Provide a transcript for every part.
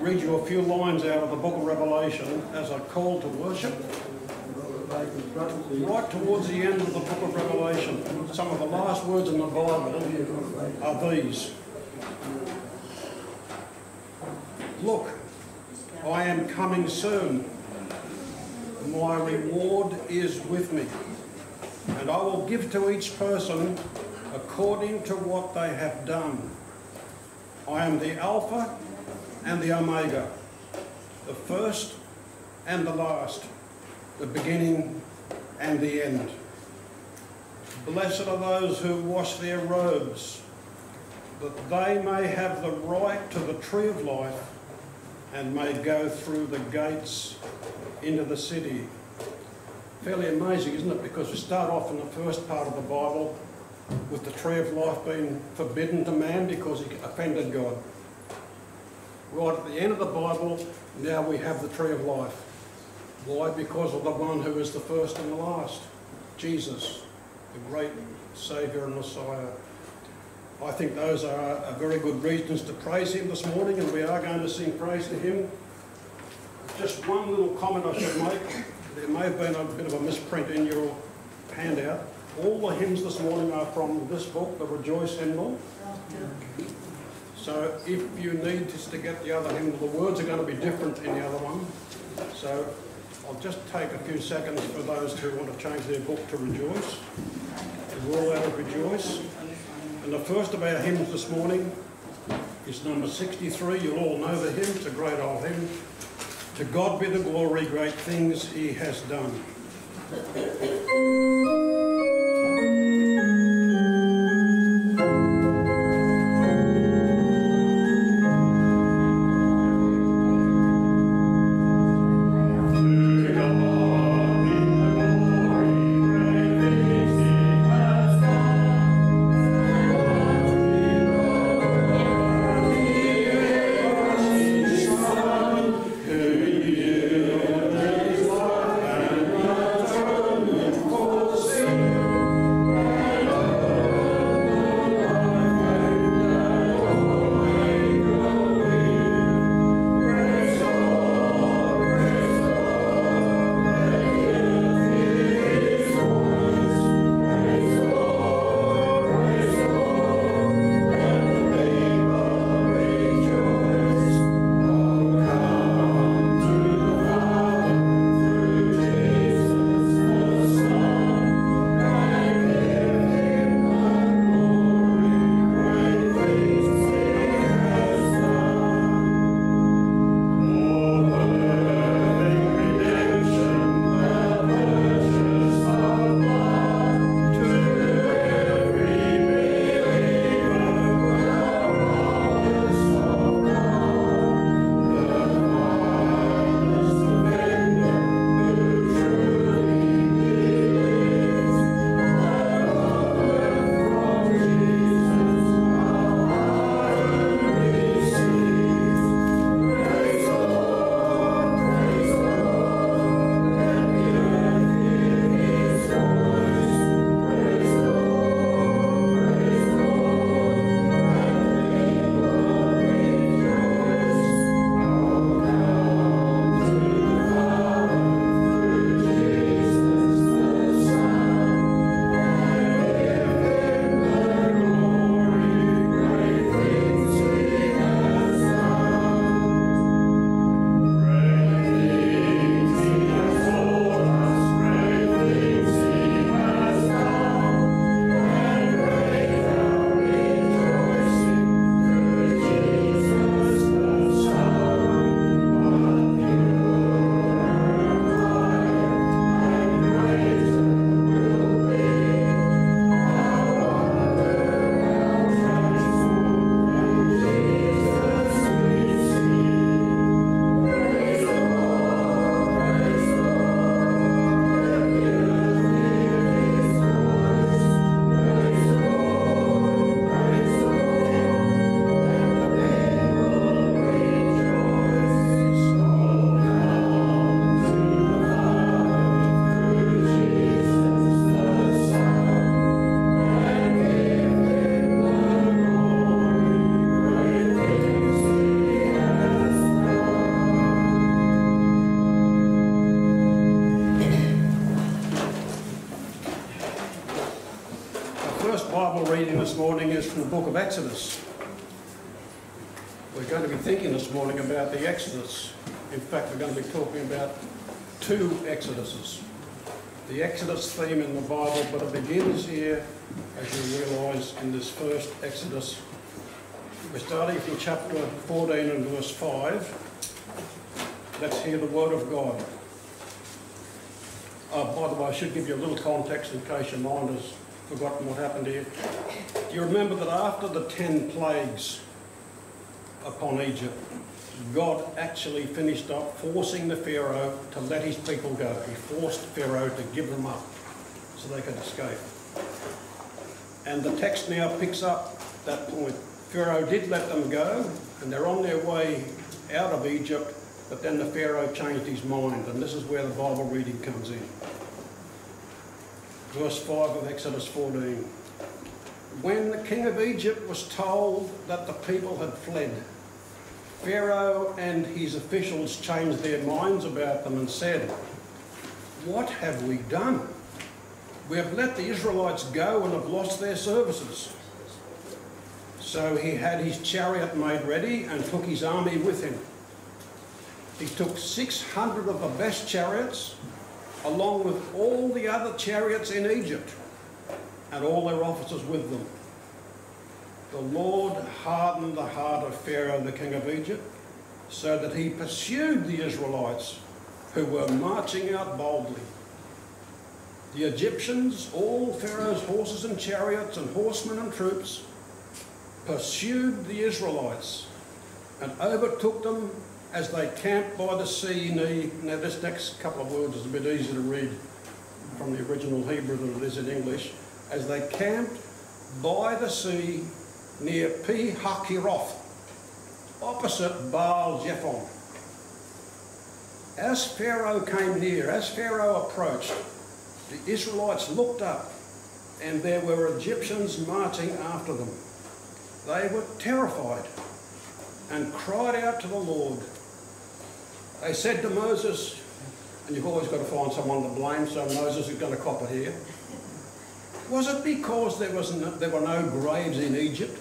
read you a few lines out of the book of Revelation as a call to worship. Right towards the end of the book of Revelation, some of the last words in the Bible are these. Look, I am coming soon. My reward is with me, and I will give to each person according to what they have done. I am the Alpha and the Omega, the first and the last, the beginning and the end. Blessed are those who wash their robes, that they may have the right to the tree of life and may go through the gates into the city. Fairly amazing, isn't it? Because we start off in the first part of the Bible with the tree of life being forbidden to man because he offended God. Right at the end of the Bible, now we have the tree of life. Why? Because of the one who is the first and the last, Jesus, the great Saviour and Messiah. I think those are, very good reasons to praise Him this morning, and we are going to sing praise to Him. Just one little comment I should make. There may have been a bit of a misprint in your handout. All the hymns this morning are from this book, the Rejoice Hymnal. So if you need just to get the other hymn, the words are going to be different in the other one. So I'll just take a few seconds for those who want to change their book to Rejoice. We're all out of Rejoice. And the first of our hymns this morning is number 63. You'll all know the hymn, it's a great old hymn. To God be the glory, great things he has done. Exodus. We're going to be thinking this morning about the Exodus. In fact, we're going to be talking about two Exoduses. The Exodus theme in the Bible, but it begins here, as you realise, in this first Exodus. We're starting from chapter 14 and verse 5. Let's hear the word of God. Uh, by the way, I should give you a little context in case your mind has forgotten what happened here. You remember that after the ten plagues upon Egypt, God actually finished up forcing the Pharaoh to let his people go. He forced Pharaoh to give them up so they could escape. And the text now picks up that point. Pharaoh did let them go, and they're on their way out of Egypt, but then the Pharaoh changed his mind, and this is where the Bible reading comes in. Verse 5 of Exodus 14. When the king of Egypt was told that the people had fled, Pharaoh and his officials changed their minds about them and said, What have we done? We have let the Israelites go and have lost their services. So he had his chariot made ready and took his army with him. He took 600 of the best chariots, along with all the other chariots in Egypt, and all their officers with them the Lord hardened the heart of Pharaoh, the king of Egypt, so that he pursued the Israelites who were marching out boldly. The Egyptians, all Pharaoh's horses and chariots and horsemen and troops, pursued the Israelites and overtook them as they camped by the sea. Now, this next couple of words is a bit easier to read from the original Hebrew than it is in English. As they camped by the sea near Pi Hahiroth, opposite Baal Zephon. As Pharaoh came near, as Pharaoh approached, the Israelites looked up and there were Egyptians marching after them. They were terrified and cried out to the Lord. They said to Moses, and you've always got to find someone to blame, so Moses is going to cop it here. Was it because there, was no, there were no graves in Egypt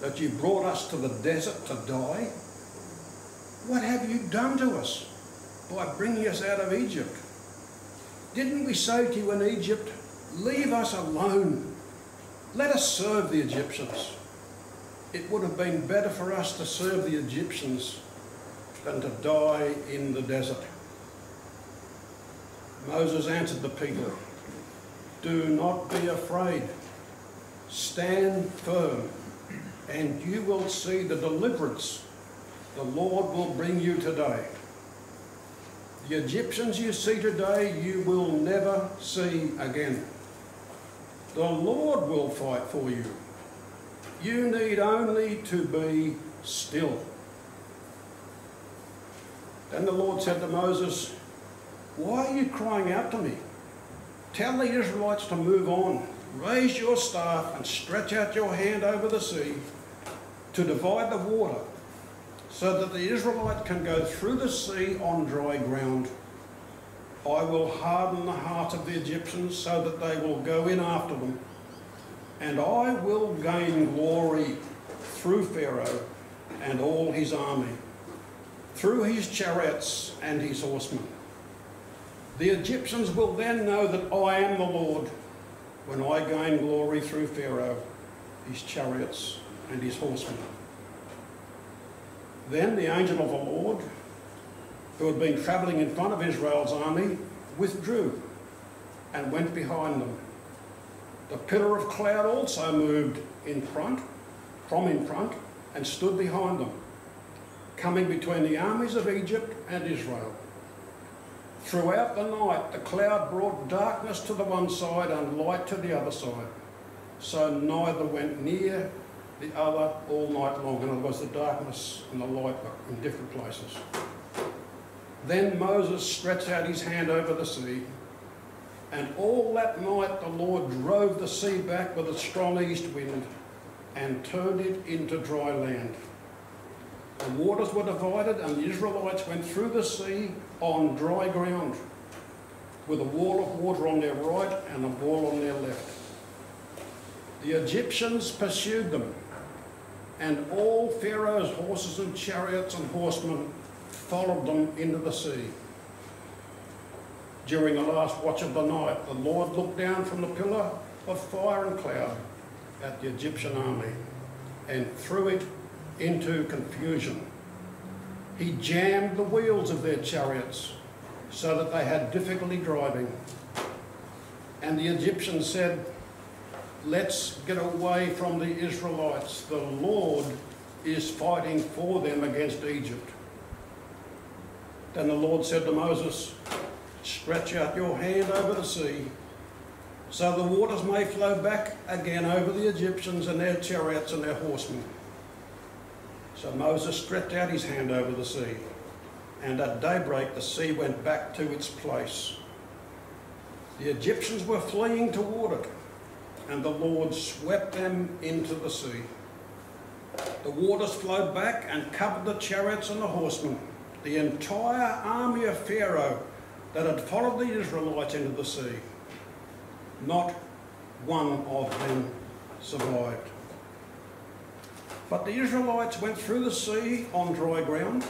that you brought us to the desert to die? What have you done to us by bringing us out of Egypt? Didn't we say to you in Egypt, leave us alone, let us serve the Egyptians? It would have been better for us to serve the Egyptians than to die in the desert. Moses answered the people, Do not be afraid. Stand firm and you will see the deliverance the Lord will bring you today. The Egyptians you see today, you will never see again. The Lord will fight for you. You need only to be still. Then the Lord said to Moses, Why are you crying out to me? Tell the Israelites to move on. Raise your staff and stretch out your hand over the sea to divide the water so that the Israelite can go through the sea on dry ground. I will harden the heart of the Egyptians so that they will go in after them, and I will gain glory through Pharaoh and all his army, through his chariots and his horsemen. The Egyptians will then know that I am the Lord when I gain glory through Pharaoh, his chariots, and his horsemen. Then the angel of the Lord, who had been travelling in front of Israel's army, withdrew and went behind them. The pillar of cloud also moved in front, from in front, and stood behind them, coming between the armies of Egypt and Israel. Throughout the night, the cloud brought darkness to the one side and light to the other side. So neither went near the other all night long. In other words, the darkness and the light were in different places. Then Moses stretched out his hand over the sea, and all that night the Lord drove the sea back with a strong east wind and turned it into dry land. The waters were divided, and the Israelites went through the sea on dry ground, with a wall of water on their right and a wall on their left. The Egyptians pursued them And all Pharaoh's horses and chariots and horsemen followed them into the sea. During the last watch of the night, the Lord looked down from the pillar of fire and cloud at the Egyptian army and threw it into confusion. He jammed the wheels of their chariots so that they had difficulty driving. And the Egyptians said, Let's get away from the Israelites. The Lord is fighting for them against Egypt. Then the Lord said to Moses, Stretch out your hand over the sea, so the waters may flow back again over the Egyptians and their chariots and their horsemen. So Moses stretched out his hand over the sea, and at daybreak the sea went back to its place. The Egyptians were fleeing toward it, and the Lord swept them into the sea. The waters flowed back and covered the chariots and the horsemen. The entire army of Pharaoh that had followed the Israelites into the sea. Not one of them survived. But the Israelites went through the sea on dry ground,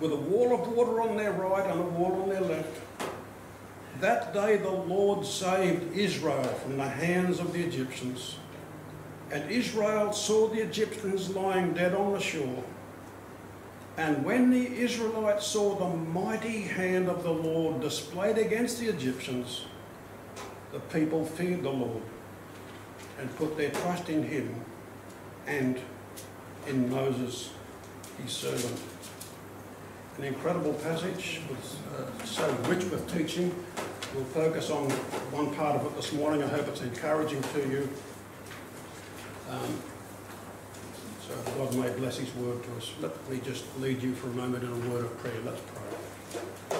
with a wall of water on their right and a wall on their left. That day the Lord saved Israel from the hands of the Egyptians. And Israel saw the Egyptians lying dead on the shore. And when the Israelites saw the mighty hand of the Lord displayed against the Egyptians, the people feared the Lord and put their trust in him and in Moses, his servant. An incredible passage, was uh, so rich with teaching. We'll focus on one part of it this morning. I hope it's encouraging to you. Um, so God may bless his word to us. Let me just lead you for a moment in a word of prayer. Let's pray.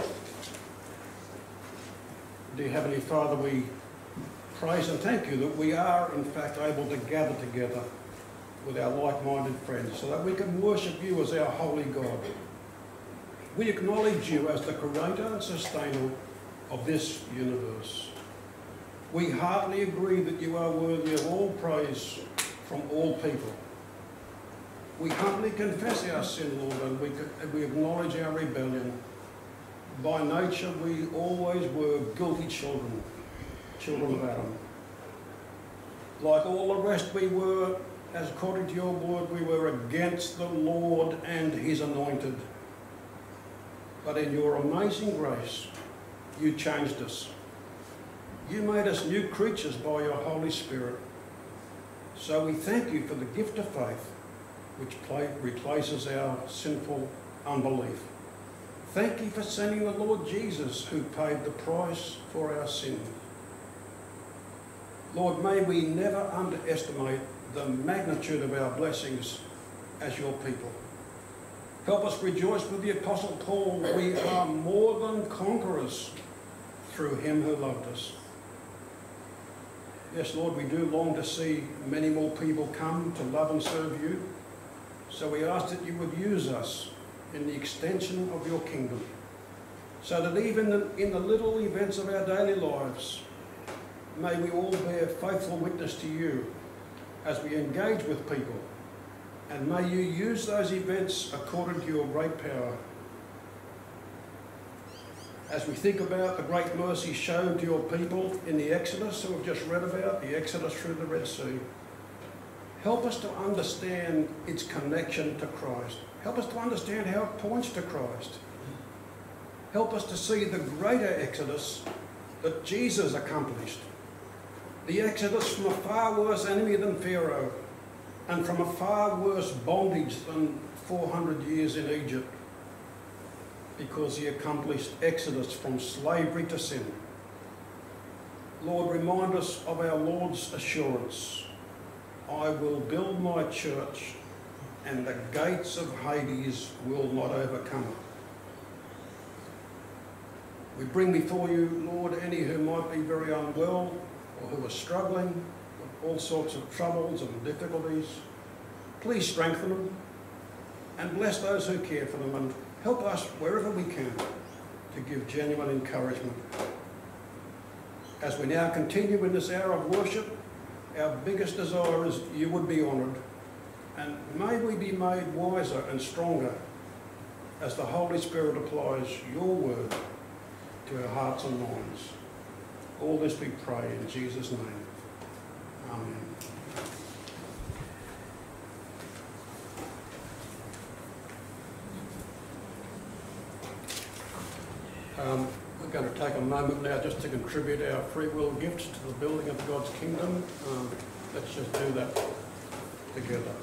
Dear Heavenly Father, we praise and thank you that we are in fact able to gather together with our like-minded friends so that we can worship you as our holy God. We acknowledge you as the creator and sustainer of this universe. We heartily agree that you are worthy of all praise from all people. We humbly confess our sin, Lord, and we, we acknowledge our rebellion. By nature, we always were guilty children, children of Adam. Like all the rest, we were as according to your word, we were against the Lord and his anointed. But in your amazing grace, you changed us. You made us new creatures by your Holy Spirit. So we thank you for the gift of faith, which replaces our sinful unbelief. Thank you for sending the Lord Jesus, who paid the price for our sin. Lord, may we never underestimate the magnitude of our blessings as your people. Help us rejoice with the Apostle Paul. We are more than conquerors through him who loved us. Yes, Lord, we do long to see many more people come to love and serve you. So we ask that you would use us in the extension of your kingdom, so that even in the little events of our daily lives, may we all bear faithful witness to you as we engage with people. And may you use those events according to your great power. As we think about the great mercy shown to your people in the Exodus that we've just read about, the Exodus through the Red Sea, help us to understand its connection to Christ. Help us to understand how it points to Christ. Help us to see the greater Exodus that Jesus accomplished the exodus from a far worse enemy than Pharaoh and from a far worse bondage than 400 years in Egypt because he accomplished exodus from slavery to sin. Lord, remind us of our Lord's assurance. I will build my church and the gates of Hades will not overcome it. We bring before you, Lord, any who might be very unwell, who are struggling with all sorts of troubles and difficulties. Please strengthen them and bless those who care for them and help us wherever we can to give genuine encouragement. As we now continue in this hour of worship, our biggest desire is you would be honoured And may we be made wiser and stronger as the Holy Spirit applies your word to our hearts and minds. All this we pray in Jesus' name. Amen. Um, we're going to take a moment now just to contribute our free will gifts to the building of God's kingdom. Um, let's just do that together.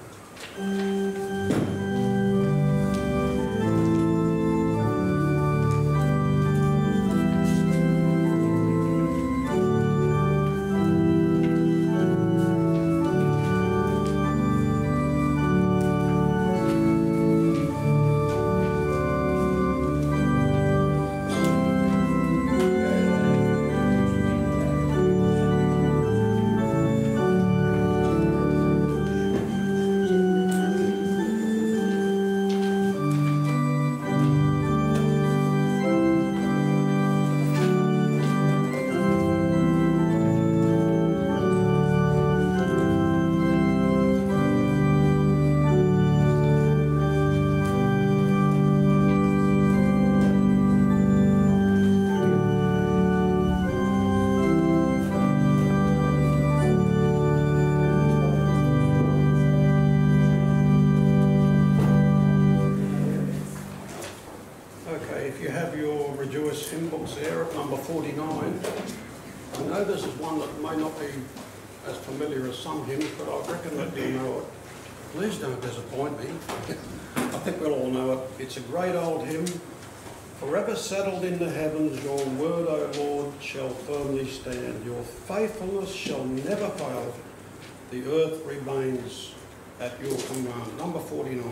know this is one that may not be as familiar as some hymns, but I reckon that you know it. Please don't disappoint me. I think we'll all know it. It's a great old hymn. Forever settled in the heavens, your word, O Lord, shall firmly stand. Your faithfulness shall never fail. The earth remains at your command. Number 49.